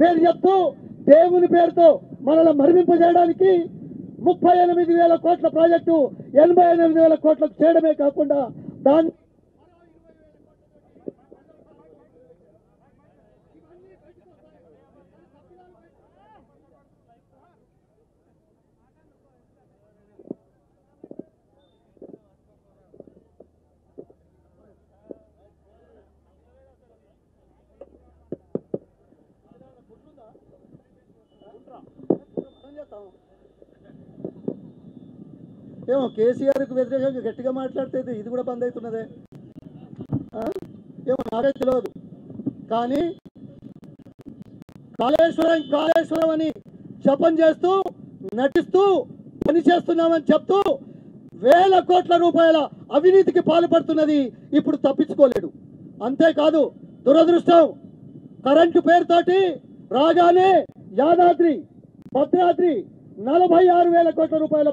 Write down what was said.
పేరు చెప్తూ దేవుని పేరుతో మనల్ని మరిమింపజేయడానికి ముప్పై ఎనిమిది వేల కోట్ల ప్రాజెక్టు ఎనభై ఎనిమిది వేల కోట్లకు చేయడమే కాకుండా దాని ఏమో కేసీఆర్కు వ్యతిరేకంగా గట్టిగా మాట్లాడితే ఇది- కూడా బంద్ అవుతున్నదే. ఏమో నాకే తెలియదు కానీ కాళేశ్వరం కాళేశ్వరం అని జపం చేస్తూ నటిస్తూ పని చేస్తున్నామని చెప్తూ వేల కోట్ల రూపాయల అవినీతికి పాల్పడుతున్నది ఇప్పుడు తప్పించుకోలేడు. అంతేకాదు దురదృష్టం కరెంటు పేరుతోటి రాగానే యాదాద్రి భద్రాద్రి నలభై ఆరు వేల కోట్ల రూపాయల